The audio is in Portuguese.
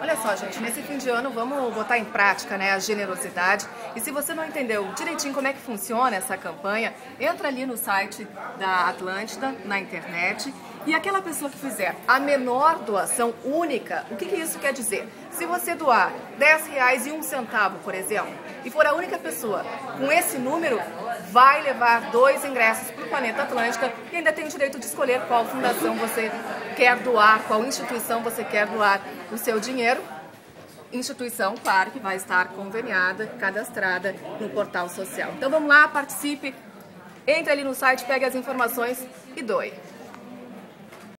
Olha só, gente, nesse fim de ano vamos botar em prática né, a generosidade. E se você não entendeu direitinho como é que funciona essa campanha, entra ali no site da Atlântida, na internet, e aquela pessoa que fizer a menor doação única, o que, que isso quer dizer? Se você doar 10 reais e um centavo, por exemplo, e for a única pessoa com esse número, vai levar dois ingressos para o Planeta Atlântica e ainda tem o direito de escolher qual fundação você quer doar, qual instituição você quer doar o seu dinheiro. Instituição, claro, que vai estar conveniada, cadastrada no portal social. Então vamos lá, participe, entre ali no site, pegue as informações e doe.